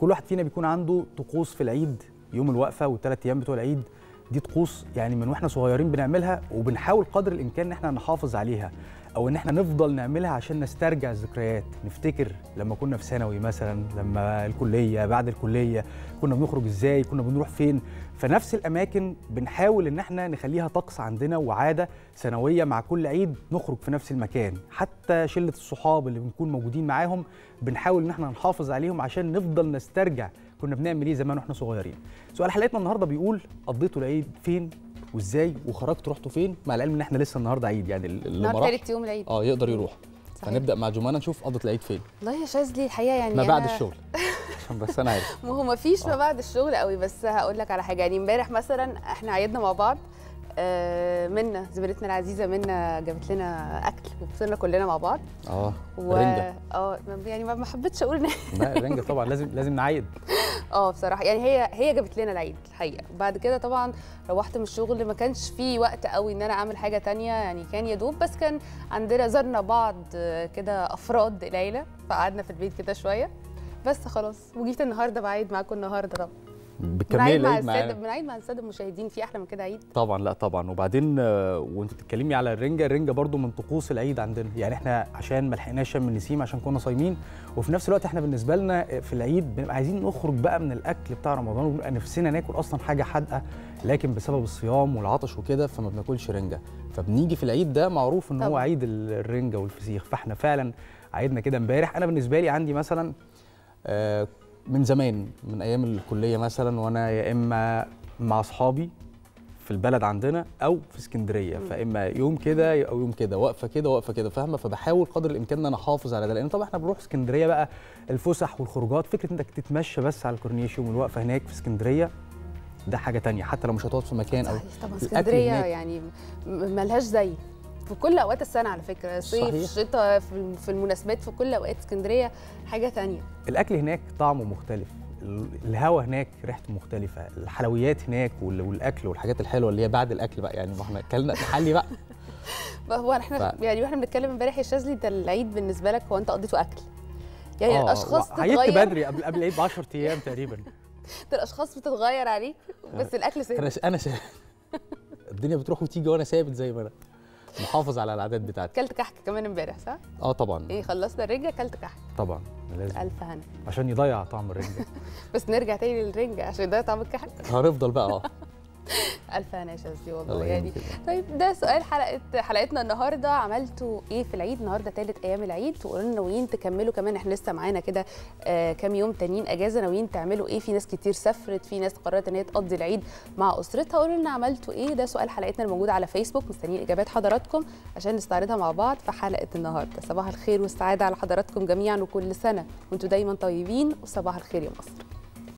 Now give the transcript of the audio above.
كل واحد فينا بيكون عنده طقوس في العيد يوم الوقفة والثلاث أيام بتوع العيد. دي طقوس يعني من وإحنا صغيرين بنعملها وبنحاول قدر الإمكان إن إحنا نحافظ عليها. أو إن إحنا نفضل نعملها عشان نسترجع الذكريات. نفتكر لما كنا في ثانوي مثلا لما الكلية بعد الكلية كنا بنخرج إزاي كنا بنروح فين. فنفس الأماكن بنحاول إن إحنا نخليها طقس عندنا وعادة سنوية مع كل عيد نخرج في نفس المكان. حتى شلة الصحاب اللي بنكون موجودين معاهم بنحاول إن إحنا نحافظ عليهم عشان نفضل نسترجع. كنا بنعمل إيه زمان وإحنا صغيرين. سؤال حلقتنا النهارده بيقول قضيتوا العيد فين؟ وازاي وخرجتوا رحتوا فين؟ مع العلم إن إحنا لسه النهارده عيد يعني النهارده تالت يوم العيد. آه يقدر يروح. صحيح. فنبدأ مع جمانه نشوف قضت العيد فين. والله يا شاذلي الحقيقة يعني ما بعد أنا- الشغل. عشان بس أنا عارف. ما هو ما فيش ما آه. بعد الشغل قوي بس هقول لك على حاجة. يعني امبارح مثلا إحنا عيدنا مع بعض آه، منا زميلتنا العزيزة منا جابت لنا أكل وفطرنا كلنا مع بعض. آه و... رنجة. آه يعني ما حبيتش أقول لا الرنجه طبعا لازم لازم نعيد. آه بصراحة. يعني هي هي جابت لنا العيد الحقيقة. بعد كده طبعا روحت من الشغل ما كانش في وقت قوي إن أنا أعمل حاجة تانية. يعني كان يا دوب بس كان عندنا زرنا بعض كده أفراد العيلة فقعدنا في البيت كده شوية. بس خلاص وجيت النهارده بعيد معاكم النهارده طبعا. بتكملي بنعيد مع العيد الساده بنعيد مع السادة المشاهدين في أحلى من كده عيد. طبعا لا طبعا. وبعدين آه، وأنت بتتكلمي على الرنجة الرنجة برضو من طقوس العيد عندنا. يعني إحنا عشان ما لحقناش شم النسيم عشان كنا صايمين وفي نفس الوقت إحنا بالنسبة لنا في العيد بنبقى عايزين نخرج بقى من الأكل بتاع رمضان وبنبقى نفسنا ناكل أصلا حاجة حادقة لكن بسبب الصيام والعطش وكده فما بناكلش رنجة. فبنيجي في العيد ده معروف إن هو. عيد الرنجة والفسيخ. فإحنا فعلا عيدنا كده امبارح. أنا بالنسبة لي عندي مثلا آه، من زمان من أيام الكلية مثلا وأنا يا إما مع أصحابي في البلد عندنا أو في اسكندرية. فإما يوم كده أو يوم كده واقفه كده واقفه كده فاهمة؟ فبحاول قدر الإمكان إن أنا أحافظ على ده. لأن طبعا إحنا بنروح اسكندرية بقى الفسح والخروجات فكرة إنك تتمشى بس على الكورنيش يوم الوقفة هناك في اسكندرية ده حاجة تانية. حتى لو مش هتقعد في مكان أو طبعا اسكندرية. يعني ملهاش زي. في كل أوقات السنة على فكرة صيف. شتاء في المناسبات في كل أوقات اسكندرية حاجة تانية. الأكل هناك طعمه مختلف ال- الهوا هناك ريحته مختلفة الحلويات هناك وال- والأكل والحاجات الحلوة اللي هي بعد الأكل بقى يعني ما إحنا أكلنا نحلي بقى. هو إحنا ف- يعني وإحنا بنتكلم امبارح يا شاذلي ده العيد بالنسبة لك هو أنت قضيته أكل. يعني آه، الأشخاص عيدت تتغير. بدري قبل قبل العيد ب 10 أيام تقريبا. ده الأشخاص بتتغير عليك بس الأكل أنا ثابت أنا ثابت الدنيا بتروح وتيجي وأنا ثابت زي ما أنا. محافظ على العادات بتاعتي كلت كحك كمان امبارح صح؟ آه طبعا. إيه خلصنا الرنجة كلت كحك. طبعا لازم. ألف هنا. عشان يضيع طعم الرنجة. بس نرجع تاني للرنجة عشان ده طعم الكحك. هنفضل بقى آه. الف هنا يا شاذلي والله الله يعني. طيب ده سؤال حلقه حلقتنا النهارده. عملتوا إيه في العيد؟ النهارده ثالث أيام العيد وقولوا لنا ناويين تكملوا كمان. إحنا لسه معانا كده آه كام يوم تانيين إجازة. ناويين تعملوا إيه؟ في ناس كتير سافرت في ناس قررت إن هي تقضي العيد مع أسرتها. قولوا لنا عملتوا إيه؟ ده سؤال حلقتنا الموجود على فيسبوك. مستنيين إجابات حضراتكم عشان نستعرضها مع بعض في حلقة النهارده. صباح الخير والسعادة على حضراتكم جميعا وكل سنة. وأنتم دايما طيبين وصباح الخير يا مصر.